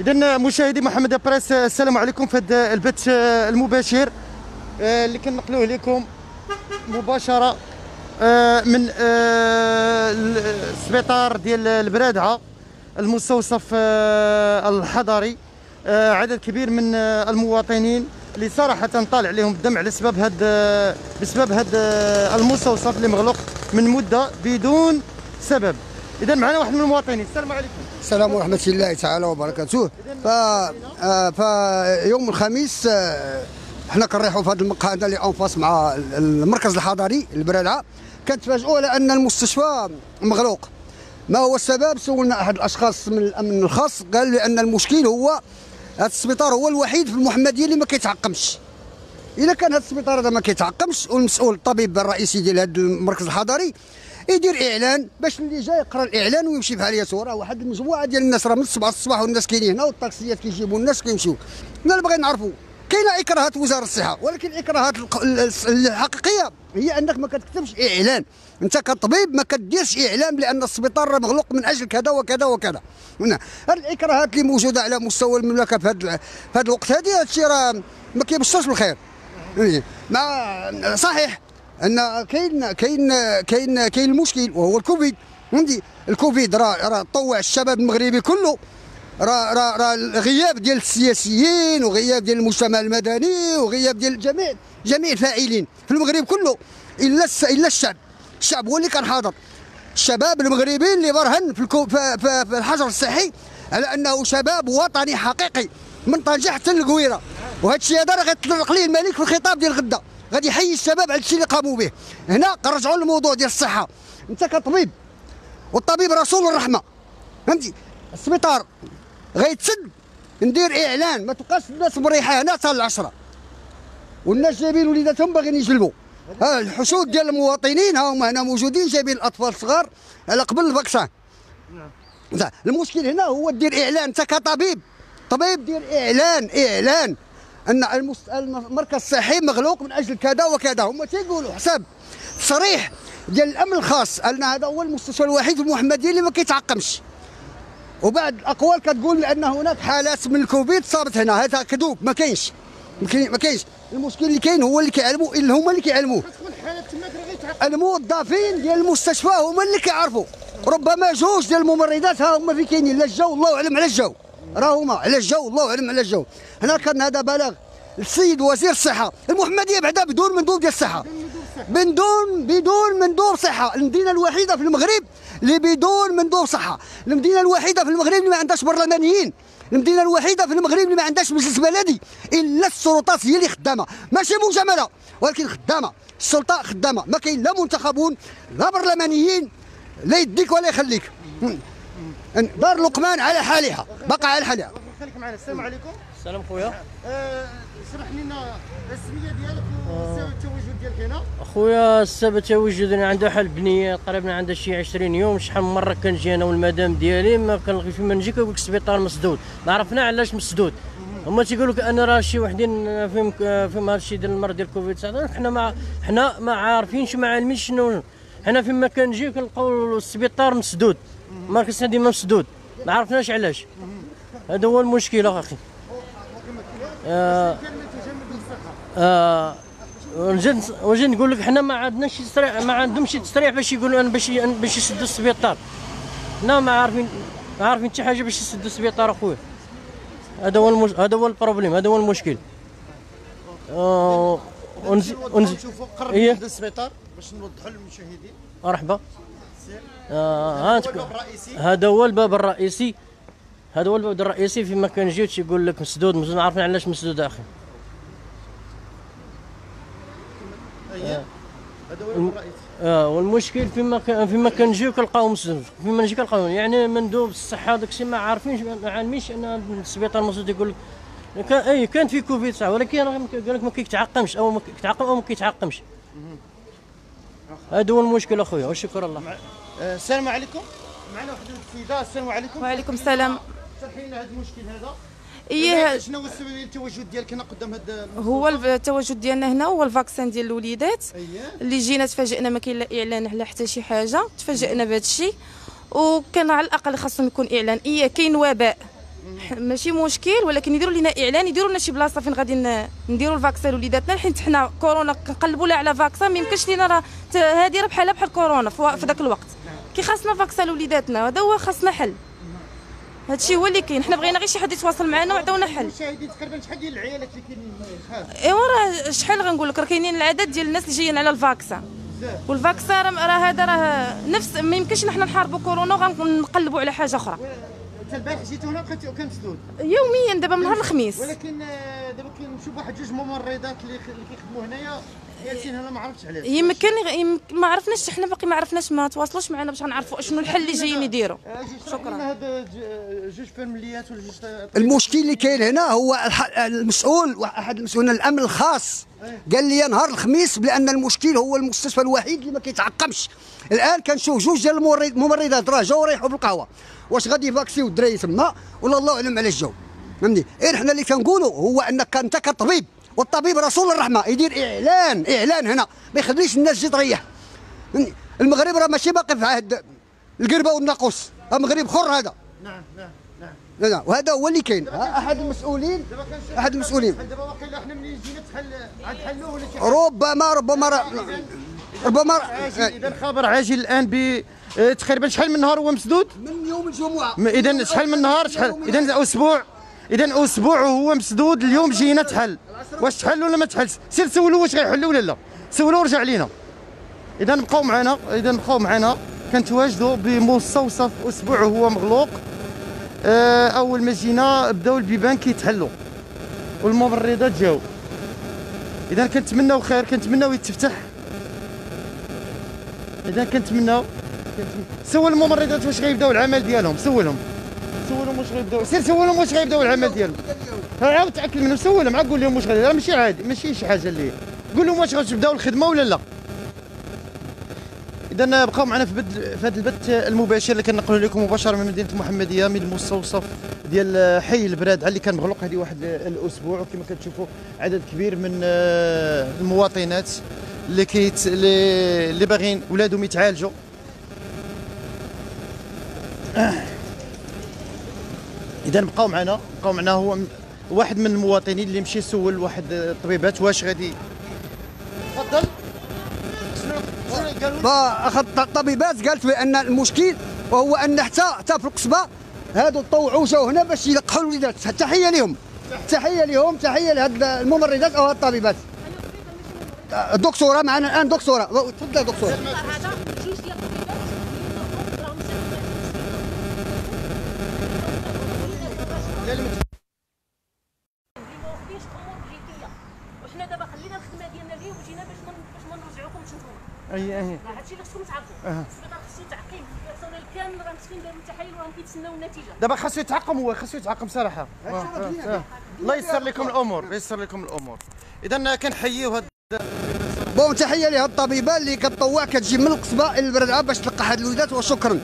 اذا مشاهدي محمد بريس السلام عليكم في هذا البث المباشر. آه، اللي كنقلوه لكم مباشرة آه، من آه، السبيطار ديال البرادعة المستوصف الحضري عدد كبير من المواطنين اللي صراحة طالع عليهم الدم على سبب هذا بسبب هذا المستوصف اللي مغلق من مدة بدون سبب. اذا معنا واحد من المواطنين. السلام عليكم. السلام ورحمة الله تعالى وبركاته. ف آه، فيوم الخميس آه، حنا كنريحوا في هذا المقهى هذا اللي en face مع المركز الحضري البرادعة. كنتفاجئوا على أن المستشفى مغلوق. ما هو السبب؟ سولنا أحد الأشخاص من الأمن الخاص قال لي أن المشكل هو هذا السبيطار هو الوحيد في المحمدية اللي ما كيتعقمش. اذا كان هذا السبيطار هذا ما كيتعقمش والمسؤول الطبيب الرئيسي ديال هذا المركز الحضري يدير إعلان باش اللي جاي يقرأ الإعلان ويمشي بحال يسوع راه واحد المجموعة ديال الناس راه من الصباح الصباح والناس كاينين هنا والطاكسيات كيجيبوا الناس كيمشيو. حنا اللي باغيين نعرفوا. كاينة إكراهات وزارة الصحة ولكن الاكراهات الحقيقية هي أنك ما كتكتبش إعلان. أنت كطبيب ما كديرش إعلان بأن السبيطار راه مغلوق من أجل كذا وكذا وكذا. هنا هاد الإكراهات اللي موجودة على مستوى المملكة في هذا الوقت هذه هذا الشيء راه ما كيبشرش بالخير. إيه. ما صحيح. أن كاين كاين كاين كاين المشكل وهو الكوفيد. فهمتي؟ الكوفيد راه راه طوع الشباب المغربي كله. راه راه راه الغياب ديال السياسيين وغياب ديال المجتمع المدني وغياب ديال جميع جميع الفاعلين في المغرب كله. إلا إلا الشعب. الشعب هو اللي كان حاضر. الشباب المغربي اللي برهن في, الكو في, في, في الحجر الصحي على أنه شباب وطني حقيقي من طنجه حتى للقويره وهذا الشيء هذا راه غيطلق ليه الملك في الخطاب ديال غدا. غادي يحيي الشباب على الشيء اللي قاموا به. هنا كنرجعوا للموضوع ديال الصحة. أنت كطبيب والطبيب رسول الرحمة. فهمتي؟ السبيطار. غيتسد ندير إعلان. ما تبقاش الناس مريحة. هنا حتى العشرة. والناس جايبين وليداتهم باغيين يجلبوا. ها الحشود ديال المواطنين ها هما هنا موجودين جايبين الأطفال الصغار على قبل الفاكسان. المشكل هنا هو دير إعلان. أنت كطبيب. طبيب دير إعلان إعلان. أن المركز الصحي مغلوق من أجل كذا وكذا. هما تيقولوا حساب صريح ديال الأمن الخاص أن هذا هو المستشفى الوحيد في المحمديه اللي ما كيتعقمش. وبعد الأقوال كتقول بأن هناك حالات من الكوفيد صارت هنا. هذا كذوب ما كاينش. ما كاين- ما كاينش. المشكل اللي كاين هو اللي كيعلموا اللي هما اللي كيعلموه. الموظفين ديال المستشفى هما اللي كيعرفوا. ربما جوج ديال الممرضات ها هما في كاينين. لا الجو الله أعلم على الجو راه هما على الجو الله اعلم على الجو. هنا كان هذا بلاغ. السيد وزير الصحة المحمدية بعدا بدون مندوب ديال الصحة. بدون بدون مندوب صحة. المدينة الوحيدة في المغرب اللي بدون مندوب صحة. المدينة الوحيدة في المغرب اللي ما عندهاش برلمانيين. المدينة الوحيدة في المغرب اللي ما عندهاش مجلس بلدي. إلا السلطات هي اللي خدامة. ماشي مجاملة ولكن خدامة. السلطة خدامة. ما كاين لا منتخبون لا برلمانيين لا يديك ولا يخليك. دار لقمان على حالها بقى على حالها. خليك معنا. السلام عليكم. سلام خويا. آه، اشرح لنا السميه ديالك وسبب التواجد ديالك هنا. اخويا السبب تواجدنا عنده حال بنيه تقريبا عنده شي 20 يوم شحال من مرة كنجي أنا والمدام ديالي ما كنلقي فيما نجي كيقول لك السبيطار مسدود. ما عرفنا علاش مسدود. هما تيقولوا لك أن راه شي وحدين فيهم فيهم هذا الشيء ديال المرض ديال كوفيد 19 حنا ما حنا ما عارفينش ما عالمينش شنو. حنا فيما كنجي كنلقاو السبيطار مسدود. المركز ديما مسدود. ما عرفناش علاش. هذا هو المشكل أخي. آه آه ونجد نقول لك حنا ما عندناش تصريح ما عندهمش تصريح باش يقولوا أنا باش باش يسدوا السبيطار. حنا ما عارفين ما عارفين حتى حاجة باش يسدوا السبيطار أخويا. هذا هو المش... هذا هو ال problème هذا هو المشكل. آه ونزي ونزي نشوفوا قرب إيه. السبيطار باش نوضحوا للمشاهدين. مرحبا. آه هو هانت الباب الرئيسي. هذا هو الباب الرئيسي. هذا هو الباب الرئيسي. فيما كنجيو تيقول لك مسدود مسدود عارفين علاش مسدود أخي. اييه هذا هو الباب الرئيسي. آه والمشكل فيما ك... فيما كنجيو كنلقاو مسدود. فيما نجي كنلقاو يعني مندوب الصحة داك الشيء ما عارفينش ما عالمينش أن السبيطار مسدود يقول لك كان أي كان في كوفيد صح ولكن قال لك ما كيتعقمش أو ما كيتعقم أو ما كيتعقمش. هذا هو المشكل أخويا وشكر الله. السلام عليكم. معنا واحد السيدة السلام عليكم. وعليكم السلام. شرحي لنا هذا المشكل هذا. إيه. شنو هو السبب ديال التواجد ديالك هنا قدام هذا هو التواجد ديالنا هنا هو ال vaccin ديال الوليدات. أييه. اللي جينا تفاجئنا ما كاين لا إعلان على حتى شي حاجة. تفاجئنا بهذا الشيء. وكان على الأقل خاصهم يكون إعلان. إيه كاين وباء. ماشي مشكل ولكن يديروا لنا إعلان يديروا لنا شي بلاصة فين غادي نديروا ال vaccin لوليداتنا حيت حنا كورونا كنقلبوا لها على vaccin ما يمكنش لينا راه هادي راه بحالها بحال كورونا في ذاك الوقت. كي خاصنا vaccin لوليداتنا هذا هو خاصنا حل. هادشي هو اللي كاين. حنا بغينا غير شي حد يتواصل معنا ويعطيونا حل. تقريبا شحال ديال العيالات اللي كاينين إيوا راه شحال غنقول لك؟ راه كاينين العدد ديال الناس اللي جايين على ال vaccin والفاكسان راه هذا راه نفس ما يمكنش نحن نحاربوا كورونا وغنقلبوا على حاجة أخرى. البارح جيت هنا وكنت كان مسدود. يوميا دابا من نهار الخميس. ولكن آه، دابا كنشوف واحد جوج ممرضات اللي كيخدموا هنايا. هنا ما عرفتش علاش يمكن يمكن ما عرفناش حنا باقي ما عرفناش ما تواصلوش معنا باش غنعرفوا شنو الحل اللي جايين يديروا. شكرا. جوج ولا جوج المشكل اللي كاين هنا هو المسؤول واحد المسؤولين الأمن الخاص. قال لي نهار الخميس بأن المشكل هو المستشفى الوحيد اللي ما كيتعقمش. الآن كنشوف جوج ديال الممرض- الممرضات راه جاو ريحوا بالقهوه واش غادي يفاكسيو الدراري تما ولا الله أعلم على جاو فهمتي غير حنا اللي كنقولوا هو أنك أنت كطبيب. والطبيب رسول الرحمة يدير إعلان إعلان هنا ما يخليش الناس تجي تريح؟ المغرب راه ماشي باقي في عهد القربة والناقوس المغرب خر هذا. نعم نعم نعم. لا لا وهذا هو اللي كاين. أحد المسؤولين أحد المسؤولين. دابا واقيلا حنا ملي جينا تحل عاد حلوة ولا شي. ربما ربما ربما اذا خبر عاجل الآن ب تقريبا شحال من نهار هو مسدود؟ من يوم الجمعة. اذا شحال من نهار؟ شحال اذا أسبوع. اذا أسبوع وهو مسدود اليوم جينا تحل. واش تحل ولا ما تحلش؟ سير سولوا واش غيحلوا ولا لا. سولوا ورجع لينا. اذا بقاو معنا اذا بقاو معنا. كنتواجدوا بمستوصف أسبوع وهو مغلوق. آه، أول ما جينا بداو البيبان كيتحلوا والممرضات جاو. اذا كنتمناو خير كنتمناو يتفتح. اذا كنتمناو. سول الممرضات واش غيبداو العمل ديالهم سولهم. سولهم واش غيبداو سير سولهم واش غيبداو العمل ديالهم عاود تأكد منهم سولهم عاود قول لهم واش غادي راه ماشي عادي ماشي شي حاجة اللي قول لهم واش غتبداو الخدمة ولا لا. اذا بقاو معنا في بد في هذا البث المباشر اللي كنقلوا لكم مباشرة من مدينة المحمديه من المستوصف ديال حي البرادعه اللي كان مغلق هذه واحد الأسبوع. وكما كتشوفوا عدد كبير من آه، المواطنات اللي كيت اللي باغيين ولادهم يتعالجوا. اذا بقاو معنا بقاو معنا هو واحد من المواطنين اللي مشي سول واحد الطبيبات. واش غادي؟ تفضل. الطبيبات قالت بان المشكل وهو أن حتى حتى في القصبة هادو طوعوا جاو هنا باش يلقحوا الوليدات. تحية لهم تحية لهم تحية لهاد الممرضات أو الطبيبات. دكتورة معنا الآن دكتورة. تفضل دكتورة هذا جوج ديال الطبيبات راهم اللي ما وفيش امور بليكيه وحنا دابا خلينا الخدمه ديالنا اليوم وجينا باش من باش ما نرجعوكم تشوفونا اي اي راه هادشي اللي خصكم تعرفوا السبيطار خصو تعقيم. البيرسونيل كامل راه مسكين داروا التحاليل وراهم كيتسناو النتيجة. دابا خاصو يتعقم هو خاصو يتعقم صراحة. آه، آه، آه. الله يسر لكم الأمور يسر لكم الأمور. اذا كنحييو هاد بون تحية لهاد الطبيبة اللي كتطوع كتجي من القصبة إلى البردعه باش تلقح هاد الوليدات وشكرا.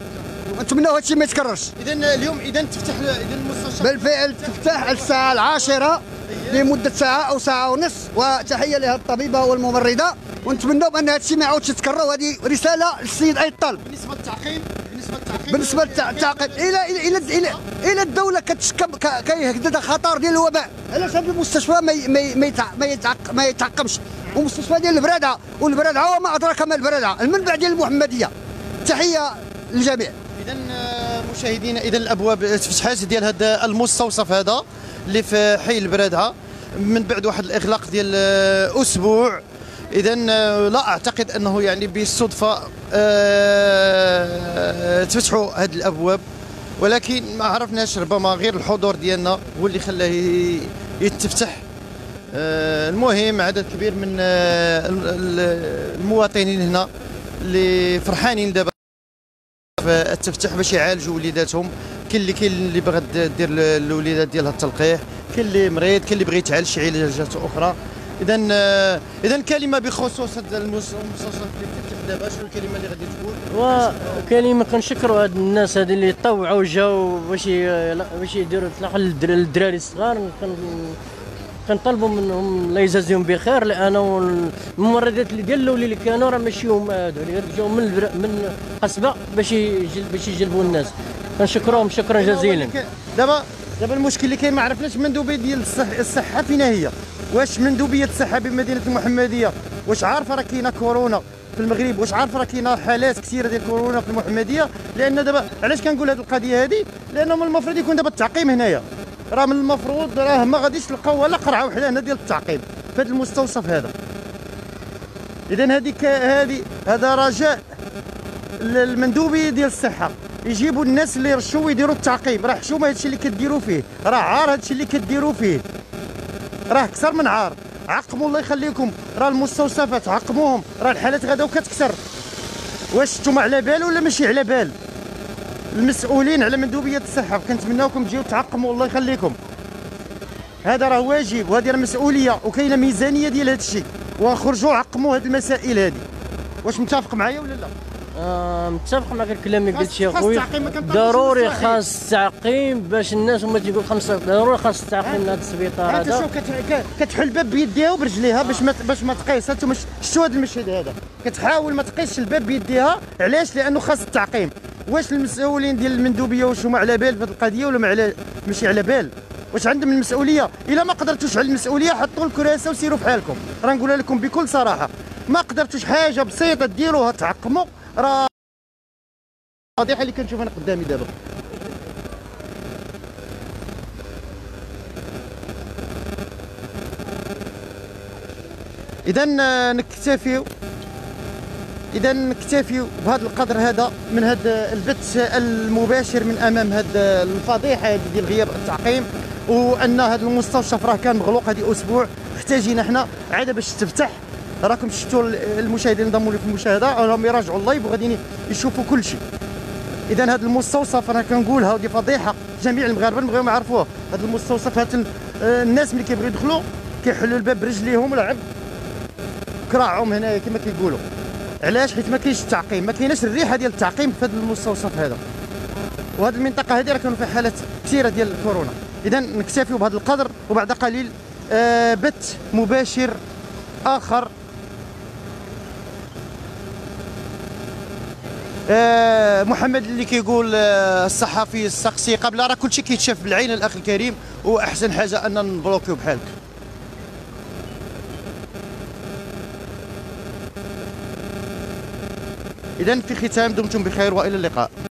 نتمنوا هادشي ما يتكررش. اذا اليوم اذا تفتح اذا المستشفى بالفعل تفتح الساعة العاشرة. لمدة ساعة أو ساعة ونصف وتحية لها الطبيبة والممرضة. ونتمنوا بأن هذا الشيء ما يعاودش يتكرر. وهذه رسالة للسيد أي الطالب بالنسبة للتعقيم بالنسبة للتعقيد. إلى إلى إلى إلى, إلى الدولة كتشكب ك- كيهدد خطر ديال الوباء. علاش هذا المستشفى ما ما ما ما يتعق- ما يتعقمش؟ ومستشفى ديال البرادعة والبرادعة وما أدراك ما البرادعة المنبع ديال المحمدية. تحية للجميع. اذا مشاهدينا اذا الأبواب تفتحات ديال هذا المستوصف هذا اللي في حي البرادعه من بعد واحد الإغلاق ديال آه، أسبوع. اذا لا أعتقد أنه يعني بالصدفة آه، تفتحوا هذه الأبواب. ولكن ما عرفناش ربما غير الحضور ديالنا هو اللي خلاه يتفتح. آه، المهم عدد كبير من آه، ال- ال- المواطنين هنا اللي فرحانين دابا. في التفتح باش يعالجوا وليداتهم. كاين اللي كاين اللي بغات دير الوليدات ديالها التلقيح. كاين اللي مريض كاين اللي بغى يتعالج شي علاجات أخرى. اذا اذا كلمة بخصوص هذا المستوصف اللي دابا شنو الكلمة اللي غادي تقول؟ وكلمه كنشكروا هاد الناس هادي اللي طوعوا جاوا باش باش يديروا للدر- للدراري الصغار كنطلبوا منهم الله يجازيهم بخير لأنه الممرضات اللي قالوا لي اللي كانوا راه ماشي هما هادو اللي جاوا من البر- من قصبة باش باش يجلبوا الناس. كنشكروهم شكرا جزيلا. دابا دابا المشكل اللي كاين ما عرفناش المندوبيه ديال الصح الصحة فينا هي. واش مندوبية الصحة بمدينة المحمدية؟ واش عارفة راه كاينة كورونا في المغرب؟ واش عارفة راه كاينة حالات كثيرة ديال كورونا في المحمدية؟ لأن دابا علاش كنقول هذه القضية هذه لأنه من المفروض يكون دابا التعقيم هنايا. راه من المفروض راه ما غاديش تلقاو ولا قرعة وحده هنا ديال التعقيم في هذا المستوصف هذا. اذا هذيك هذه هذا رجاء المندوبيه ديال الصحة. يجيبوا الناس اللي يرشوا ويديروا التعقيم. راه حشومة هادشي اللي كديروا فيه. راه عار هادشي اللي كديروا فيه. راه أكثر من عار. عقموا الله يخليكم. راه المستوصفات عقموهم. راه الحالات غدا وكتكثر واش نتوما على بال ولا ماشي على بال؟ المسؤولين على مندوبية الصحة كنتمناوكم تجيو تعقموا الله يخليكم. هذا راه واجب وهذه راه مسؤولية وكاينة ميزانية ديال هذا الشيء. وخرجوا عقموا هذه المسائل هذه. واش متفق معايا ولا لا؟ آه متفق مع الكلام اللي خاص- قلت خاص خويا. ضروري. خاص التعقيم باش الناس هما تيقول خمسه ضروري خاص التعقيم لهذا السبيطار هذا شوف كتحل الباب بيديها وبرجليها باش ما باش ما تقيس. أنتم شفتوا هذا المشهد هذا؟ كتحاول ما تقيسش الباب بيديها. علاش؟ لأنه خاص التعقيم. واش المسؤولين ديال المندوبية واش هما على بال بهذه القضية ولا ما على ماشي على بال؟ واش عندهم المسؤولية؟ إلا ما قدرتوش على المسؤولية حطوا الكراسة وسيروا في حالكم. راه نقولها لكم بكل صراحة ما قدرتوش حاجة بسيطة ديروها تعقموا راه فضيحه اللي كنشوف أنا قدامي دابا. اذا نكتفيو إذا نكتفيو بهذا القدر هذا من هذا البث المباشر من أمام هذا الفضيحة ديال غياب التعقيم وأن هذا المستوصف راه كان مغلوق هذه أسبوع محتاجين إحنا عاد باش تفتح. راكم شفتوا المشاهدين اللي انضموا لي في المشاهدة راهم يراجعوا ال live وغاديين يشوفوا كل شيء. إذا هذا المستوصف أنا كنقول هذه فضيحة جميع المغاربة نبغيو يعرفوه هذا المستوصف هذا الناس ملي كيبغيو يدخلوا كيحلوا الباب برجليهم ولا عب كراعهم هنايا كما كيقولوا. علاش؟ حيت ما كاينش التعقيم ما كايناش الريحة ديال التعقيم في هذا المستوصف هذا. وهذه المنطقة هذه راه كانوا فيها حالات كثيره ديال الكورونا. اذا نكتفيو بهذا القدر وبعد قليل آه بث مباشر آخر. آه محمد اللي كيقول آه الصحفي السقسي قبل راه كلشي كيتشاف بالعين الأخ الكريم وأحسن حاجة أن نبلوكيو بحالك. اذا في ختام دمتم بخير وإلى اللقاء.